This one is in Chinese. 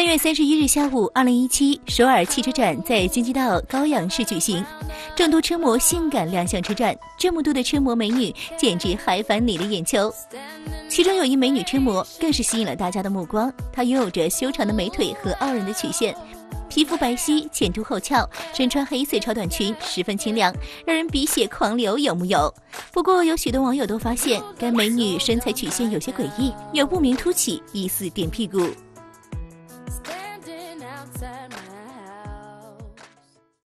三月三十一日下午，二零一七首尔汽车展在京畿道高阳市举行，众多车模性感亮相车展，这么多的车模美女，简直嗨翻你的眼球。其中有一美女车模更是吸引了大家的目光，她拥有着修长的美腿和傲人的曲线，皮肤白皙，前凸后翘，身穿黑色超短裙，十分清凉，让人鼻血狂流，有木有？不过有许多网友都发现该美女身材曲线有些诡异，有不明凸起，疑似垫屁股。outside my